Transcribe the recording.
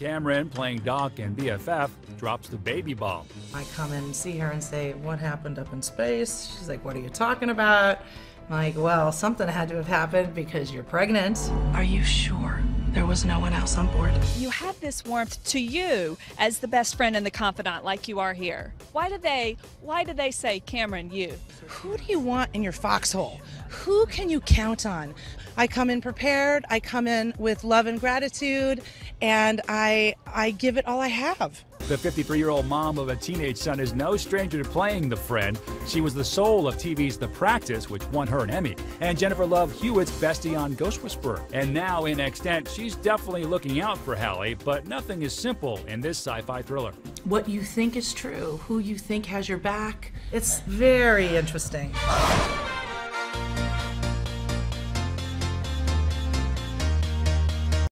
Camryn, playing Doc and BFF, drops the baby bomb. I come and see her and say, What happened up in space? She's like, What are you talking about? I'm like, Well, something had to have happened because you're pregnant. Are you sure there was no one else on board? You have this warmth to you as the best friend and the confidant like you are here. Why do they why do they say Camryn you? Who do you want in your foxhole? Who can you count on? I come in prepared, I come in with love and gratitude, and I I give it all I have. The 53 year old mom of a teenage son is no stranger to playing the friend. She was the soul of TV's The Practice, which won her an Emmy, and Jennifer Love Hewitt's bestie on Ghost Whisperer. And now, in Extant, she's definitely looking out for Halle, but nothing is simple in this sci fi thriller. What you think is true, who you think has your back. It's very interesting.